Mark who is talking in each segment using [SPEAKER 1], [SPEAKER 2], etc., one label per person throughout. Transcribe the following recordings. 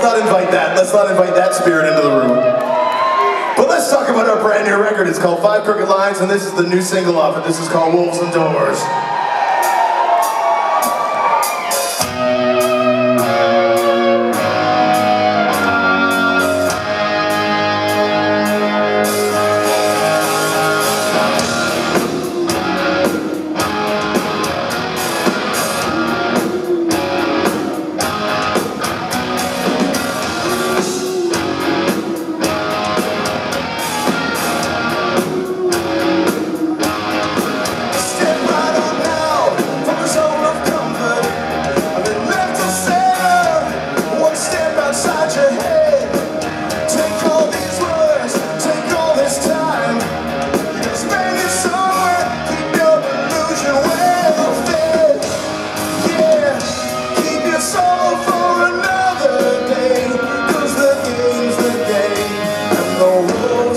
[SPEAKER 1] Let's not invite that. Let's not invite that spirit into the room. But let's talk about our brand new record. It's called Five Crooked Lines, and this is the new single off it. This is called Wolves and Doors.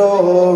[SPEAKER 1] Oh.